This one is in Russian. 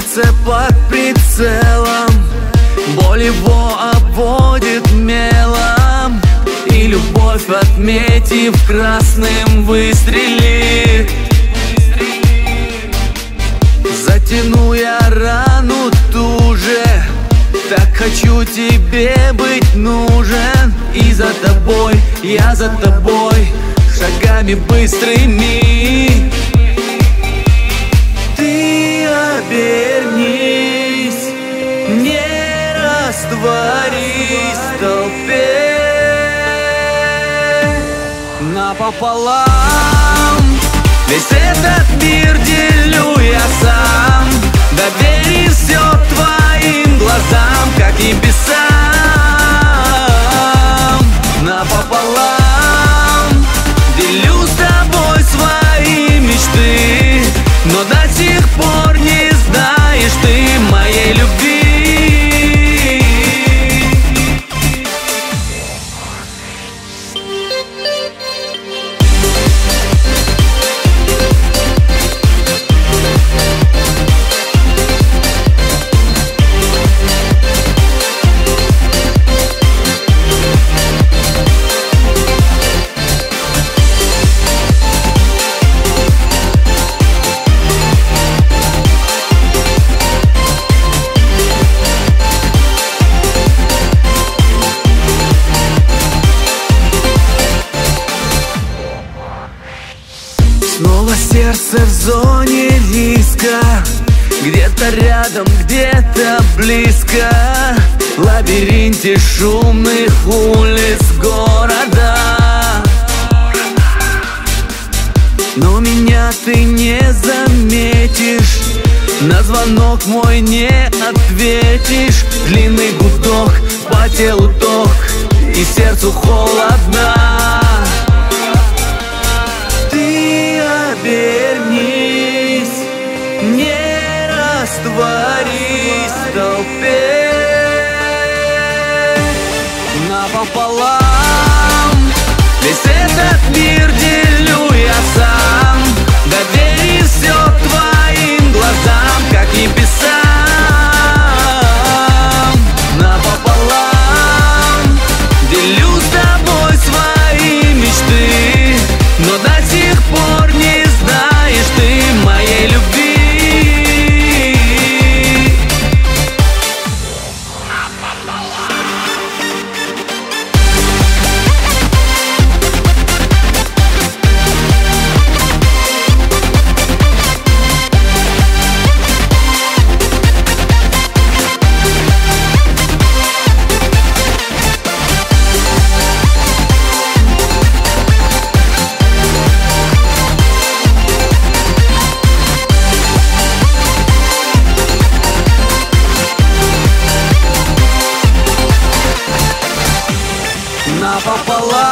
сердце под прицелом. Боль его обводит мелом. И любовь отметив красным выстрелит Затяну я рану туже. Так хочу тебе быть нужен. И за тобой, я за тобой. Шагами быстрыми. Ты обернись растворись в толпе. Напополам. Весь этот мир делю я сам. Доверив все сердце в зоне риска. Где-то рядом, где-то близко. В лабиринте шумных улиц города. Но меня ты не заметишь. На звонок мой не ответишь. Длинный гудок, по телу ток. И сердцу холодно растворись в толпе. Напополам Весь этот мир делю я сам Доверись все твоим глазам Как небеса Allah